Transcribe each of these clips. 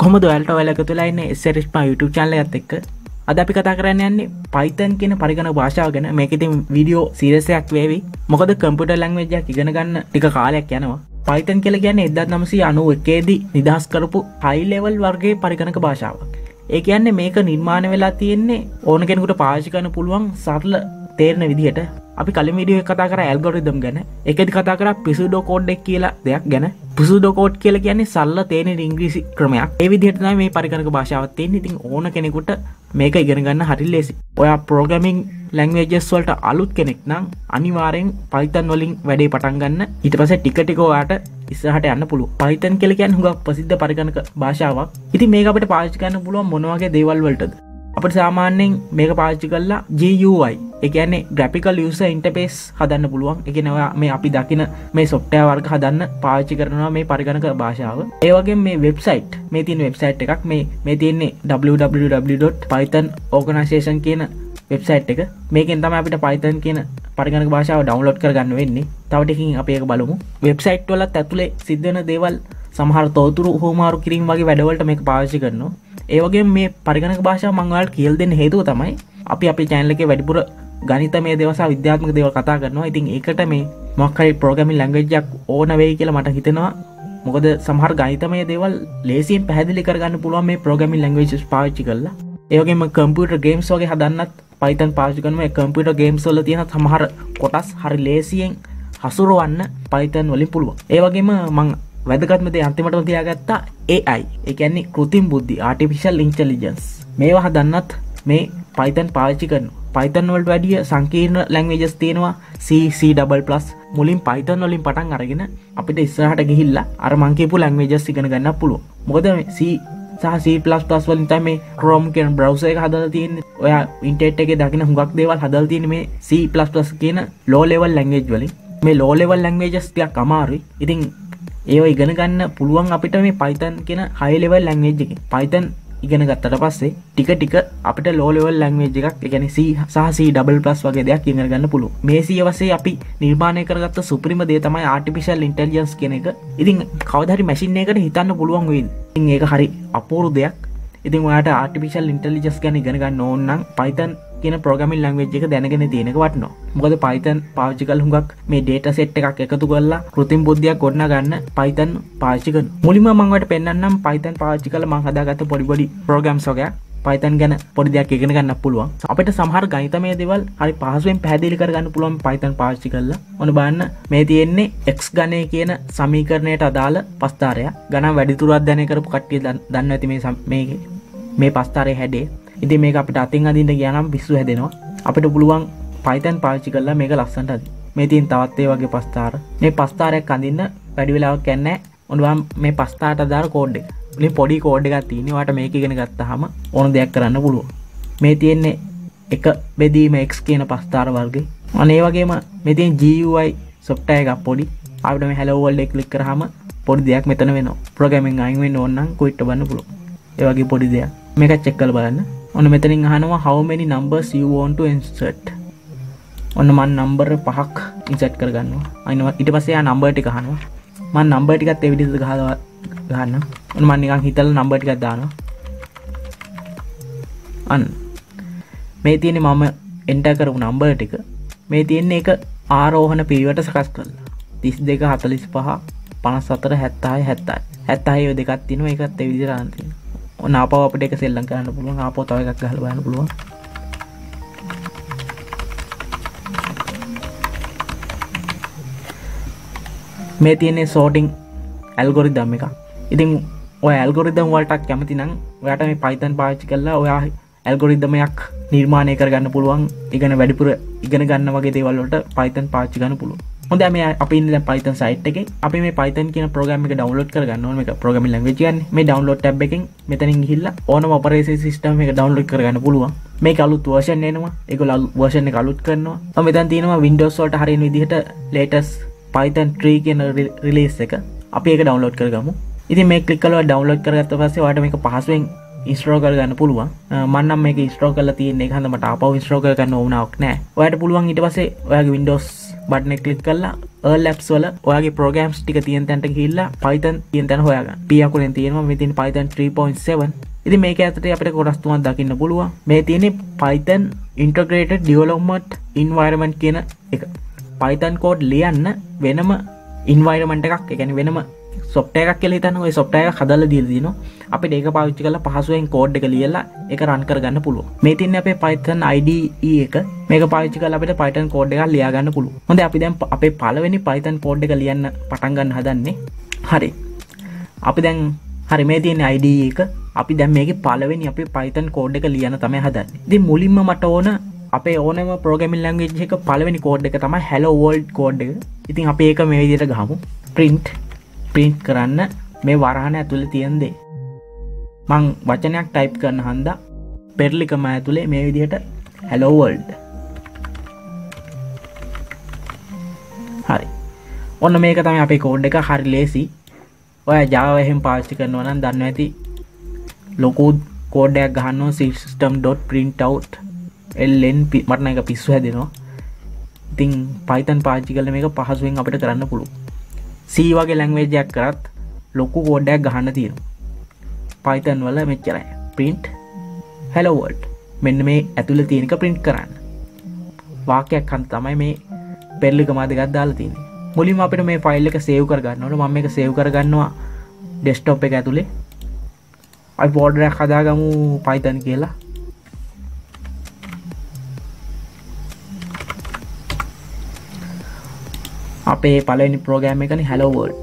කොම දොල්ට ඔලක තුලාන්න එස්සරිස්පා YouTube චල්ල ඇත් එක්ක? අද අපි කතා කරන්න යන්නේ පයිතන් කියන පරිගණ භාෂාවගෙන මේකති වීඩියෝ සිරසයක් වේවි. මොකද කම්පිට ලංවෙජයක් ඉගෙන ගන්න ටික කාලයක් යනවා. පයිතන් කියල ගැන්න එදත් නමසි අනුව එකේදී නිදහස් කරපු හයිලෙවල් වර්ගේ පරිගණක භාෂාවක්. ඒ කියන්නේ මේක නිර්මාණ වෙලා තියෙන්නේ ඕන කෙනෙකුට පාශිකන පුළුවන් සරල තේරණ විදිහට. අපි කලිමිඩිය කතා කර ඇල්ගොරිදම් ගැන. එකදි කතා කර පිසුඩෝ කෝඩ්ඩෙක් කියලා දෙයක් ගැන. පිසුඩෝකෝඩ් කියල කියන්නේ සල්ල තේන ඉංග්‍රීසි ක්‍රමයක්. ඒවිදිහටන මේ පරිකරක භාෂාවත්තයෙන් ඉතින් ඕන කෙනෙකුට මේක ඉගෙන ගන්න හරි ලෙසි. ඔයා ප්‍රෝගමින් ලැංවේජස් වලට අලුත් කෙනෙක් නම් අනිවාරෙන් පයිතන් වලින් වැඩේ පටන් ගන්න. ඉට පස ටිකටිකෝවාට ඉස්සහට යන්න පුළු පයිතන් කෙලකයන් හුඟක් ප්‍රසිද්ධ පරිගණක භාෂාවක්. ඉති මේ අපට පාචිකන්න පුළුවන් මොනවගේ දේවල් වලටද? අපට සාමාන්‍යෙන් මේක පාච්චි කල්ලා GUI එකන්නේ ග්‍රපිකල් යුස ඉන්ටපේස් හදන්න පුළුවන්. එකනවා මේ අපි දකින මේ සොප්ටය වර්ග හදන්න පාච්චි කරනවා මේ පරිගණක භාෂාව. ඒවගේ මේ වෙබ්සයිට් මේ තින් වෙබ්සයිට් එකක් මේ මේ තියන්නේ www.python ඕගනශේෂන් කියන වෙබ්සයිට් එක. මේකෙන් තම අපිට පයිතන් කියන පරිගණක භාෂාව ඩවන්ලෝඩ් කරගන්න වෙන්නේ. තවටකින් අප ඒක බලමු. වෙබ්සයිට් වලත් ඇතුළේ සිද්ධන දේවල් සමහර තෝතුරු හෝමාරු කිරීම වගේ වැඩවලට මේ පාශි කරනවා. ඒවගේ මේ පරිගණක භාෂා මංගල් කියල් දෙන්න හේතුව තමයි අපි අපි චැනලක වැඩිපුර ගනිත මේ දවසා විද්‍යාත්මක දේව කතා කරනවා. ඉතින් ඒකට මේ මොක්කයි ප්‍රෝගමින් ලැංගජයක් ඕන වෙයි කියලා මට හිතෙනවා. මොකද සමහර ගනිතමය දේවල් ලේසියෙන් පැදිලි කරගන්න පුළුවන් මේ ප්‍රෝගමින් ලැංගවේජස් පාච්චි කරලා. ඒවගේම කම්පියට ගේම්ස් වගේ හදන්නත් පයිතන් පාචිකනම කම්පිට ගේම්ස් වල තියෙන සමහර කොටස් හරි ලේසියෙන් හසුරුවන්න පයිතන් වලින් පුළුව ඒවගේම මං වැදගත්මත අන්තිමටම තියාගත්තා ඒයි එකන්නේ කෘතිම් බුද්ධි ආටිපිශල් ඉන්ටලිජන්ස් මේවා හදන්නත් මේ පයිතන් පාච්චි කරන පයිතන් වලට වැඩිය සංකීර්ණ ලැංවේජස් තියෙනවා CC++ මුලින් පයිතන් වලින් පටන් අරගෙන අපිට ඉස්සරහට ගිහිල්ලා අර මංකේපු ලැංවේජස් ඉගෙන ගන්න පුළුව මොකද සහ වලින් තම ක්‍රෝම් කියෙන් බ්‍රවස එක හදල තියන්න. ඔය ඉන්ටෙට් එක දකින හුඟක් දේවල් හදල් තියෙන මේ C++ කියන ලෝලෙවල් ලැංගේජ් වලින්. මේ ලෝලෙවල් ලැංවේජස්තියක් අමාරුයි. ඉතින් ඒ ඉගෙන ගන්න පුළුවන් අපිට මේ පයිතන් කියෙන හයිලෙවල් ලැංවේජ් එක. පයිතන් ඉගෙන ගත්තට පස්සේ ටික ටික අපිට ලෝලෙවල් ලැංවේජ් එකක් එකන සහසි ඩබල් පලස් වගේ දෙයක් ඉගෙන ගන්න පුළුව මේ සියවසේ අපි නිර්මාණය කරගත්ත සුපරිම දේ තමයි ආටිපිශල් ඉන්ටලියන්ස් කෙන එක. ඉතින් කවදරි මැසින් එකට හිතන්න පුළුවන් වෙන් ඒක හරි අපූරු දෙයක්. ඉතින් වාට ආටිපිශල් ඉන්ටලිජස් ගැන ඉගෙන ගන්න ඕන්නම් පයිතන් කියන ප්‍රගමිල් ලංවෙජ් එක දැනගෙන තියෙනක වටනවා. මොකද පයිතන් පාචිකල් හුඟක් මේ ඩේට සෙට් එකක් එකතු කරලා කෘතිම් බුද්ධයක් ගොඩන ගන්න පයිතන් පාචිකන් මුලිම මංවට පෙන්න්නම් පයිතන් පාචි කල මං හදාගත පොඩිබොඩි ප්‍රෝගම් සොගයක් පයිතන් ගැන පොඩි දෙයක් ඉගෙන ගන්න පුළුවන්. අපට සහර ගනිතමය දෙවල් හරි පහසුවෙන් පැදිලි කරගන්න පුළුවන් පයිතන් පාච්චි කරලා. ඕන බන්න මේ තියෙන්නේ එක් ගනය කියන සමීකරණයට අදාළ පස්ථාරය ගන වැඩිතුරත් දැනය කරපු කට්ටිය දන්න ඇති මේ මේ මේ පස්ථාරය හැඩේ ඉති මේ අපිට අතින් අදින්ට කියනම් පිස්සු හැදෙනවා. අපිට පුළුවන් පයිතන් පාචි කරලා මේක ලස්සන්ට අද මේ තින් තවත්තේ වගේ පස්ථාර මේ පස්ථාරයක් අඳන්න වැඩිවෙලාවක් කැන්නෑ ඔනුවම් මේ පස්ථාට දාර කෝඩ්ඩ ලින් පොඩි කෝඩ් එකක් තියනවාට මේක ගෙන ගත්තහම ඕන දෙයක් කරන්න පුළුව මේ තියෙන්නේ එක බෙදීම එක් කියන පස්ථාර වර්ගේ අනේ වගේම මෙතින් ජයි සොප්ටය එකක් පොඩි. අපට මේ හැලවල්ඩ එක්ලික් කරහම පොඩි දෙයක් මෙතන වෙන ප්‍රගමින් අයිවෙන් ඔන්නම් කොයිට්ට බන්න පුළුව ඒවගේ පොඩි දෙයක්. මේක චෙක්කල් බලන්න. ඔන්න මෙතනින් අහනවා how many numbers you want to insert? ඔන්න මන් නම්බර් පහක් ඉන්සට් කරගන්නවා. අයිනවා ඉට පස්සේ නම්බර් ටික හනවා මන් නම්බර් ටිකත් එවිඩිස ගහව ගන්න. ඔන්න මන්නිකං හිතල් නම්බර් ටිකක් දානවා. අන්න. මේ තියෙන මම එන්ට කරපු නම්බර් ටික. මේ තියෙන්නේ එක ආරෝහණ පිරිවට සකස් කරලා. තිස් දෙක හතලිස් පහ පනස් අතර හැත්තායි හැත්තයි. හැත්තහයෝ දෙකත් තින එකත් එවිදිරාන්තින නාපාව අපට එක සෙල්ලං කරන්න පුළුවන් ආපෝ තව එකක් හල බන්න පුළුවන්. මේ තියන්නේ සෝටිං ඇල්ගොරි දම් එක ඉතින් ඔය ඇල්ගොරිදම් වලටක් කැමති නම් ඔයට මේ පයිතන් පාච්චි කරලා ඔයා ඇල්ගොරිදමයක් නිර්මාණය කරගන්න පුළුවන්. ඉගෙන වැඩිපුර ඉගෙන ගන්න වගේ දේවල්ලට පයිතන් පාච්චි ගන්න පුළුවන්. හොඳ මේ අපි ඉන්න පයිතන් සයිට් එක. අපි මේ පයිතන් කියන ප්‍රගම එක ඩවන්ලෝඩ් කරගන්න මේ ප්‍රගම ලංගජයන් මේ ඩවන්ලෝඩ් ටැබ් එකෙන් මෙතනින් හිල්ල ඕන ඔපරේසි සිස්ටම එක ඩවන්ලෝඩ් කරගන්න පුළුවන්. මේ කලුත් වර්ෂන් එනවා. එක වර්ෂණ කලුත් කරනවා මෙතන් තියෙනවා වින්ඩෝස්වල්ට හරින විදිහට ලේටස් පයිතන් ත්‍රී කියන රිලේස් එක. අපි එක ඩවන්ලෝඩ් කරගමු. ඉති මේ කලිකල ඩවන්ලෝඩ් කරගත්ත පස්සේ වාට මේක පහසුවෙන් ඉස්ට්‍රෝ කරගන්න පුළුවන්. මන්නම් මේ ස්ට්‍රෝ කල තියන්නේ හඳමට අප ස්ට්‍රෝ කරගන්න ඕනාවක් නෑ. ඔයට පුළුවන් ඉට පසේ ඔයාගේ වින්ඩෝස් බට්න කලික් කල්ලා ලැප්ස් වල ඔයාගේ ප්‍රෝගම්ස් ටික තියන් තැන්ට හිල්ලා පයිතන් තියන් තැන හොයාග පියකුරෙන් තියෙනවා මෙතින් පයිතන් 3.7 ඉති මේක ඇතට අපට කොටස්තුවන් දකින්න පුළුව මේ තියෙනෙ පයිතන් ඉන්ටග්‍රේට ඩියවලොම්මට් ඉන්වර්මන්් කියන එක. පයිතන් කෝඩ් ලියන්න වෙනම ඉන්වයිරමට එකක් එකැන වෙනම සොප්ට එකක් කෙල තන ඔය සොප්ට එක හදල දිල්දින අපි ඒක පාවිච්චි කල පහසුවෙන් කෝඩ් එක ලියලා එක රන් කරගන්න පුළුව මේ තින්න අපේ පයිතන් අයිඩ එක මේක පාච්චි කල අපට පයිටන් කෝඩ් එක ලියාගන්න පුළුව හොඳ අපි දැම් අපේ පලවෙනි පයිතන් පෝඩ් එක ලියන්න පටන්ගන්න හදන්නේ. හරි. අපි දැන් හරි මේ තියෙන අයිඩ එක අපි දැම් මේක පලවෙනි අපි පයිතන් කෝඩ් එක ලියන තමයි හදන්න. ති මුලින්ම මට ඕන අපේ ඕනම ප්‍රෝගමිල් ලංගේජ් එක පලවෙනි කෝඩ් එක තමයි හැලෝවෝල්ඩ් කෝඩ් එක. ඉතින් අප ඒක මේ විදියට ගහමු. ප්‍රින්ට් ප්‍රින්ට් කරන්න මේ වරහන ඇතුළ තියෙන්දේ මං වචනයක් ටයිප් කරන හන්ද පෙරලිකම ඇතුළේ මේ විදිහට හැලෝවල්ඩ හරි. ඔන්න මේක තම අපේ කෝඩ් එක. හරි ලේසි ඔය ජාවහෙම පාච්චි කරනවනම් දන්න ඇති ලොකුත් කෝඩයක් ගහන්න සිස්ටම්.printව් එල්ලෙන් මටන එක පිස්සු හැදෙනවා. ඉතිං පයිතන් පාචි කල මේක පහසුවෙන් අපට කරන්න පුළුව සී වගේ ලැංවේජයක් කරත් ලොකු කෝඩ්ඩයක් ගහන්න තියෙන පයිතන් වල මෙච්චරයි. පින්ට් හැලවෝල්ට් මෙන්න මේ ඇතුළ තියෙනක පින්ට් කරන්න. වාකයක් කන් තමයි මේ පෙල්ලික මාදගත් දාලා තියන්නේ. මුලින් අපිට මේ ෆයිල් එක සේව් කරගන්නට මම එක සේව් කරගන්නවා ඩෙස්ටොප් එක ඇතුළේ. අයි පෝඩරයක් හදාගමු පයිතන් කියලා. අපේ පලනි ප්‍රෝගෑම් එකන හැලෝවර්ඩ්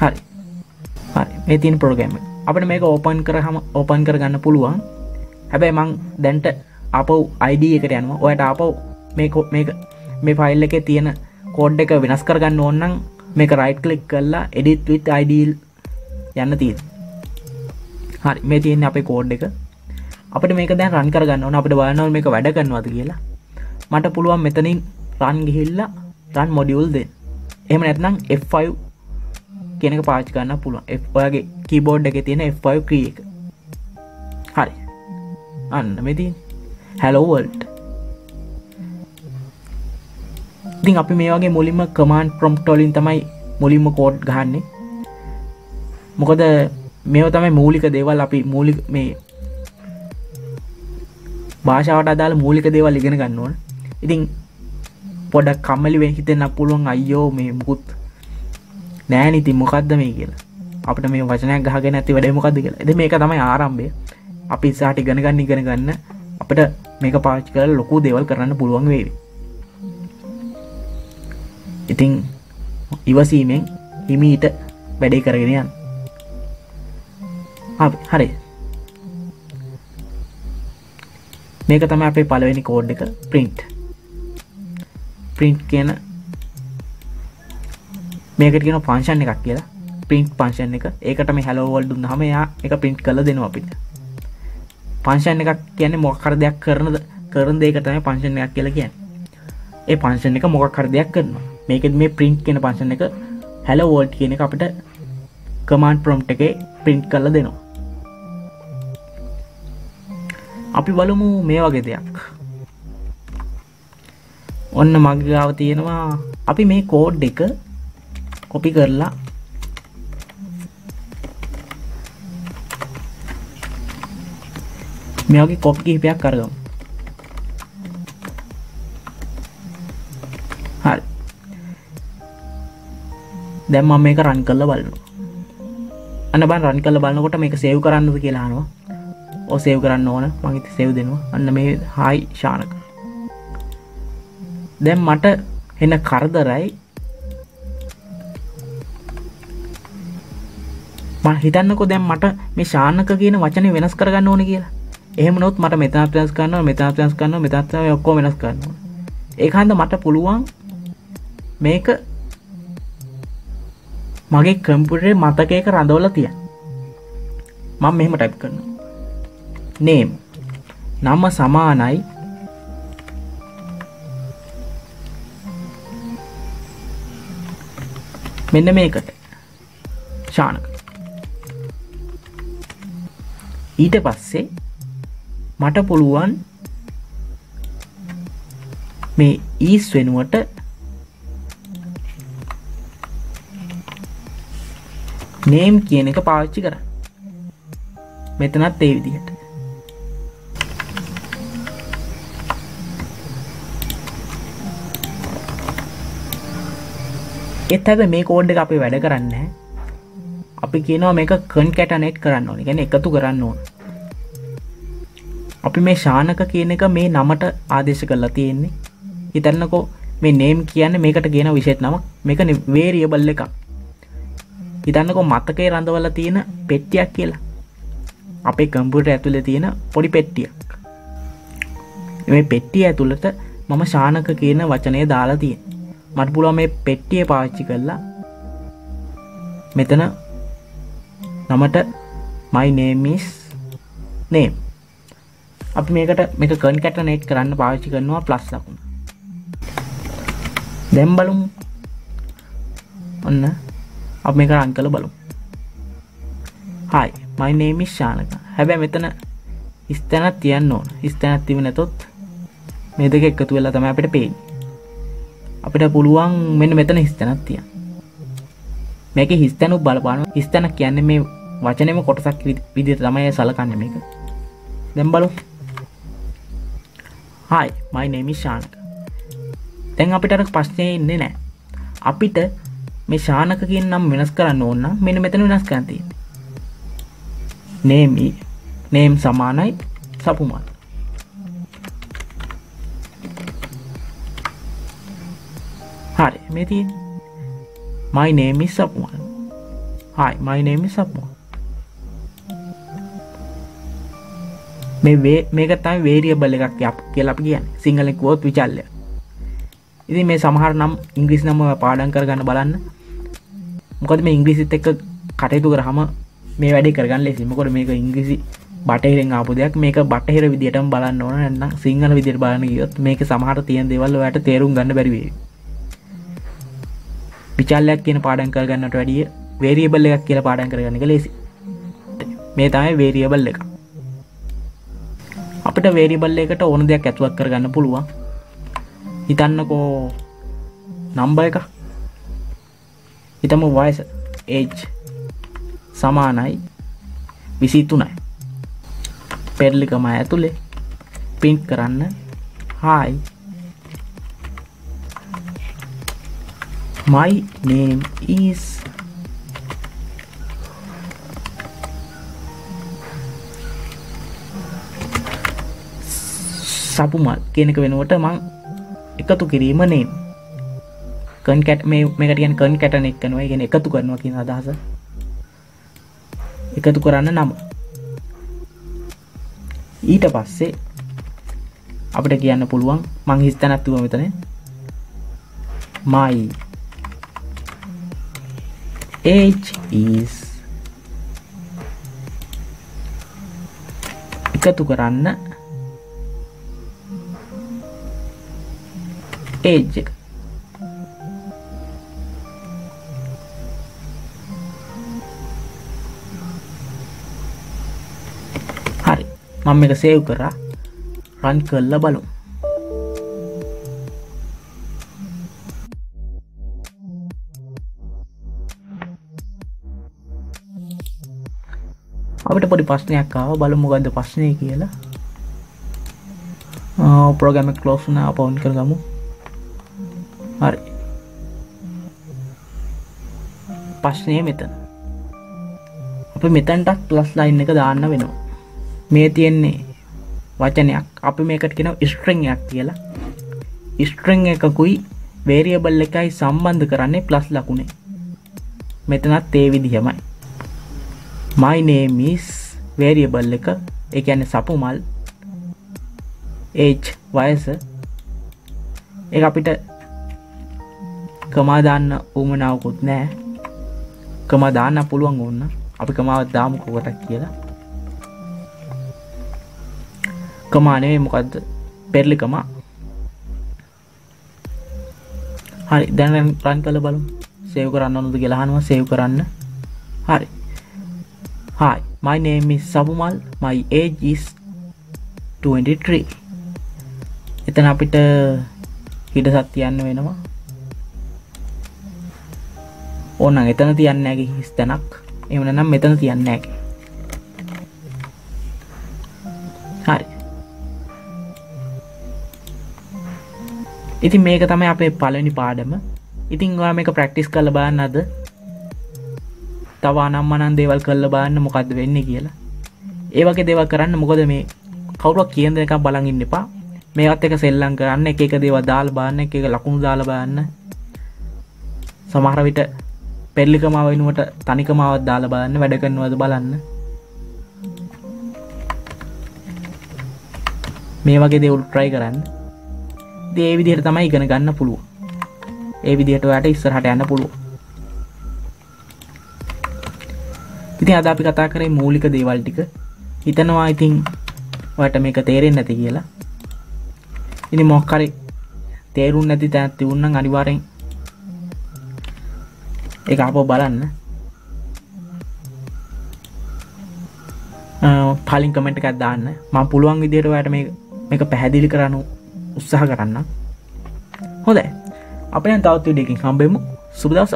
හරි. හරි. මේ තින් ප්‍රෝගෑම අපට මේක ඕපන් කරහම ඕපන් කරගන්න පුළුවන්. හැබැයි මං දැන්ට අප අයිඩ එකට යනවා. ඔයට අප මේකො මේක මේ ෆයිල් එක තියෙන කෝඩ් එක වෙනස් කරගන්න ඕන්නම් මේක රයිට් කලික් කරලා එඩිත් විත් අයිඩල් යන්න තිය හරි. මේ තියෙන අපේ කෝඩ් එක. අපට මේක දැන් රන් කරගන්න ඕන. අපට බලනව මේක වැඩ කරනවාද කියලා. මට පුළුවන් මෙතනින් රන් ගිහිල්ලා රන් මොඩියුල් දෙ එහම නැත්නම් F5 කෙනක පාච් ගන්න පුළුවන්. ඔයාගේ කීබෝඩ් එක තියෙන F5 ක්‍රිය එක. හරි. අන්න මෙති හැලෝවල්ට් ඉතින් අපි මේ වගේ මුලින්ම කමාන්් ප්‍රොම්ටෝලින් තමයි මුලින්ම කෝඩ් ගහන්නේ. මොකද මේ තමයි මූලික දේවල්. අපි මූලික මේ භාෂාවට අදාළ මූලික දේවල් ඉගෙන ගන්නවන ඉතින් පොඩක් කම්මලිවෙන් හිතෙන්න්න පුළුවන් අයියෝ මේ මුකුත් නෑන ඉතින් මොකක්ද මේ කියලා? අපට මේ වචනයක් ගහගෙන ඇති වැඩ මොකක්ද කියලා. එද මේක තමයි ආරම්භය. අපි සාට ඉගෙන ගන්න ඉගෙන ගන්න අපට මේක පාච් කර ලොකු දේවල් කරන්න පුළුවන් වේවි. ඉතිං ඉවසීමෙන් හිමීට වැඩේ කරගෙනයන් හරි. මේක තම අපේ පලවෙනි කෝඩ් එක ප්‍රින්ට් ප්‍රින්ට් කියන මේකට කියන පංශන් එකක් කියලා. පින්ට් පංශන් එක. ඒකට මේ හැලෝවල් දුන්න හම යා එක පින්ට් කල දෙනවා අපිට. පංශන් එකක් කියන්නේ මොකර දෙයක් කරන කරන දේක තමයි පංශන් එකක් කියලා කියන්න. ඒ පංශන් එක මොකක් කර දෙයක් කරනවා. මේකෙත් මේ ප්‍රින්ට් කියන පංශන එක හැලවෝල්ට් කියන එක අපිට කමාන්් ප්‍රොම්ට් එක පින්ට් කල්ල දෙනවා. අපි බලමු මේ වගේ දෙයක්. ඔන්න මගගාව තියෙනවා. අපි මේ කෝඩ් එක කොපි කරලා මෙයාගේ කොප් කිහිපයක් කරගම් හරි. දැම් මම මේක රන් කල්ල බලන්න අන්න බන් රන් කල්ල බලන්නකොට මේක සේව් කරන්නද කියලානවා ඕ සේව් කරන්න ඕන. මහිත සෙව් දෙනවා. අන්න මේ හායි ශානක. දැම් මට එන්න කරදරයි. හිතන්නකො දැම් මට මේ ශානක කියන වචන වෙනස් කරගන්න ඕන කියලා. එහෙම නොත් මට මෙතාප්‍රස් කරන්න මෙතාප්‍රස් කරන්න මෙතත්ව ඔක්කෝ වෙනස් කරන්න ඒහන්ද මට පුළුවන් මේක මගේ කම්පුටේ මතකයක රඳවල තිය මං මෙහෙම ටයිප් කරනවා. නේම් නම සමානයි. මෙන්න මේකට. ශානක. ඊට පස්සේ මට පුළුවන් මේ ඊස් වෙනුවට නේම් කියන එක පාවිච්චි කර මෙතනත් ඒ විදිහට. එත් හැබ මේ කෝඩ් එක අපි වැඩ කරන්න අපි කියනවා මේක කන් කැටනෙට් කරන්න ඕන. ගැන එකතු කරන්න ඕන. අපි මේ ශානක කියන එක මේ නමට ආදේශ කරලා තියෙන්නේ. හිතන්නකෝ මේ නේම් කියන්න මේකට කියන විශේත් නමක්. මේක වේරියබල් එක හිතන්නකො මතකේ රඳවල තියෙන පෙට්ටියක් කියලා. අපේ කම්පුට ඇතුළ තියෙන පොඩි පෙට්ටියක්. මේ පෙට්ටිය ඇතුළට මම ශානක කියන වචනය දාලා තිය මට පුළුව මේ පෙට්ටිය පාච්චි කරලා මෙතන නමට මයි නේමිස් නේ අපි මේකට මේක කන් කැට නෙට් කරන්න පාවිච්චි කරනවා ප්ලස් ලකුණ. දැම් බලුම්. ඔන්න අප මේක රන් කළ බලු හයි මයි නේමිස් ශානක හැබැ මෙතන ස්තැනත් තියන්න ඕන. ස්තැනත් තිව නැතොත් මේ දෙක එකතු වෙලා තම අපිට පේෙන් අපිට පුළුවන් මෙන්න මෙතන හිස්තැනත් තිය මේක හිස්තැනු බලපාන හිස්තැනක් කියන්න මේ වචනම කොටසක් විදිර තමයි සලකන්න මේක. දැම් බලු හයි මයි නේමි ශානක තැන් අපිට ප්‍රශ්නය ඉන්නේ නෑ. අපිට මේ ශානක කියෙන් නම් වෙනස් කරන්න ඕන්න මෙන මෙතන වෙනස් කරතිය නේමි නේම් සමානයි සපුමල් හරි මෙති මයි නේමි සපුමල් හයි මයි නේමි සපුමල් මේ වේ මේක තයි වේරිය බල එකක් යප් කියලප කියන්න. සිංහලෙකුවොත් විචල්ලය ඉති මේ සමහර නම් ඉංග්‍රිස් නම පාඩන් කරගන්න බලන්න. මොකද මේ ඉංග්‍රිසිත් එක්ක කටයුතු කරහම මේ වැඩි කරගන්න ලෙසිමකොට මේක ඉංග්‍රිසි බටහිරෙන් ආපු දෙයක්. මේක බටහිර විදිටම බලන්න ඕන. නැන්නම් සිංහල විදිර බලන ගියොත් මේක සමහට තියෙන දෙවල් වැට තේරුම් ගන්න බැරිවේ විචල්ලයක් කියන පාඩන් කරගන්නට වැඩිය වේරියබල් එකක් කියල පාඩන් කරගන්න එක ලෙසි. මේ තමයි වේරියබල් එක. අපිට වේරිබල්ල එකට ඕන දෙයක් ඇතුවක් කරගන්න පුළුවන්. හිතන්නකෝ නම්බ එක. හිතම වයස ඒජ් සමානයි විසි තුනයි පෙරලිකම ඇතුළේ පින්ක් කරන්න hi my name is Sapumal කියනක වෙනුවට මං එකතු කිරීම නේම්. කන් කැට මේ මේකටියන් කන් කැටන එක්කනවා. ගෙන එකතු කරනවා කියන අදහස. එකතු කරන්න නම. ඊට පස්සේ අපිට කියන්න පුළුවන් මං හිස්තැනැත්තුව මෙතන. මයි age is එකතු කරන්න. Age. එක හරි. මම එක සේව් කරා. රන් කල්ල බලු අපිට පොඩි ප්‍රශ්නයක් ආව. බලමුගන්ද ප්‍රශ්නය කියලා. ප්‍රෝගම කලෝස්න පවුන් කරගමු. හරි. ප්‍රශ්නය මෙතන. අප මෙතැන්ටත් ප්ලස් ලයින් එක දාන්න වෙනවා. මේ තියෙන්නේ වචනයක්. අපි මේකට කෙන ස්ට්‍රංයක් කියලා. ස්ට්‍රං එකකුයි වේරියබල් එකයි සම්බන්ධ කරන්නේ ප්ලස් ලකුණේ. මෙතනත් ඒ විදිහමයි. මයිනේමිස් වේරියබල් එක. එකන සපු මල් H වයස එක අපිට කමාදාන්න උමනාවකුත් නෑ කම දාන්න පුළුවන් ඔන්න අපි කමාවත් දාමකොකටක් කියලා. කමානේ මොකක්ද පෙරලිකමා හරි. දැන රන් කල බලු සේව් කරන්න නොද කියලාහනුව සේව් කරන්න. හරි. Hi, my name is Sabumal. My age is 23 එතන අපිට හිට සත්තියන්න වෙනවා. ඕන්න එතන තියන්න ඇගේ හිස් තැනක්. එමන නම් මෙතන තියන්න ඇක හරි. ඉතින් මේක තමයි අපේ පලනි පාඩම. ඉතිං වා මේක ප්‍රක්ටිස් කල බාන්න අද තවා නම් මනන් දේවල් කල්ල බාන්න මොකක්ද වෙන්න කියලා. ඒවගේ දේව කරන්න මොකද මේ කවුරුවක් කියන එක බලඟ ඉන්න එපා. මේත් එක සෙල්ලං කරන්න එක එක දේව දාල් බාන්න එක එක ලකුණු දාල බාන්න සමහර විට පෙල්ලිකමාව වෙනුවට තනිකමාවත් දාලා බලන්න වැඩ කරනවද බලන්න. මේ වගේ දෙවුල් ට්‍රයි කරන්න. දේ විදිහට තමයි ඉගෙන ගන්න පුළුව ඒ විදිහට යට ඉස්සරහට යන්න පුළුව ඉතින් අද අපි කතා කරේ මූලික දේවල් ටික. හිතනවා ඉතින් වට මේක තේරෙන් නැති කියලා. ඉනි මොක්කරි තේරුම් නැති තැනත්ති උන්න අනිවාරෙන් එක අප බලන්න. පලින් කමෙන්ට් එකත් දාන්න. ම පුළුවන් විදියට වැට මේක පැහැදිලි කරනු උත්සාහ කරන්න හොදයි අප තවත් විඩකින් හම්බෙමු. සුබදවස